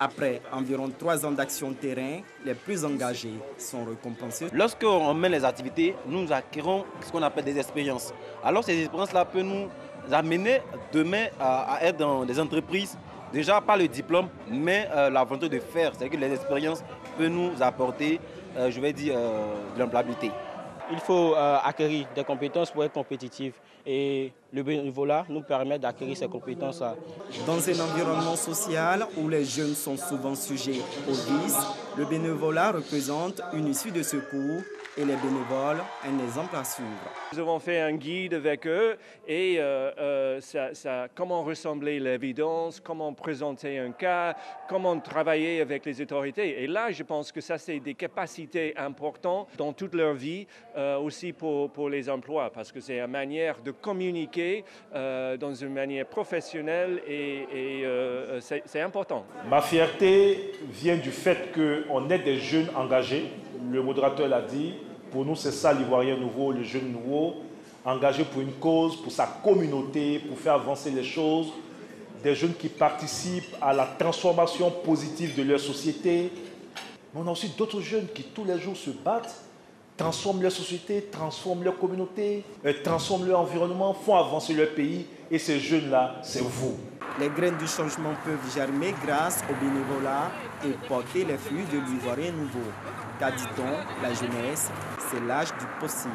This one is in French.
Après environ trois ans d'action terrain, les plus engagés sont récompensés. Lorsqu'on mène les activités, nous acquérons ce qu'on appelle des expériences. Alors ces expériences-là peuvent nous amener demain à, être dans des entreprises, déjà pas le diplôme, mais euh, la volonté de faire. C'est-à-dire que les expériences peuvent nous apporter, euh, je vais dire, euh, de l'employabilité. Il faut acquérir des compétences pour être compétitif. Et le bénévolat nous permet d'acquérir ces compétences-là. Dans un environnement social où les jeunes sont souvent sujets aux vices, le bénévolat représente une issue de secours et les bénévoles un exemple à suivre. Nous avons fait un guide avec eux et euh, euh, ça, comment ressembler l'évidence, comment présenter un cas, comment travailler avec les autorités. Et là, je pense que ça, c'est des capacités importantes dans toute leur vie, euh, aussi pour, pour les emplois, parce que c'est une manière de communiquer dans une manière professionnelle et, et c'est important. Ma fierté vient du fait qu'on est des jeunes engagés. Le modérateur l'a dit, pour nous, c'est ça l'ivoirien nouveau, le jeune nouveau, engagé pour une cause, pour sa communauté, pour faire avancer les choses. Des jeunes qui participent à la transformation positive de leur société. Mais on a aussi d'autres jeunes qui tous les jours se battent, transforment leur société, transforment leur communauté, euh, transforment leur environnement, font avancer leur pays. Et ces jeunes-là, c'est vous. Les graines du changement peuvent germer grâce au bénévolat et porter les fruits de l'ivoirien nouveau. Car dit-on, la jeunesse, c'est l'âge du possible.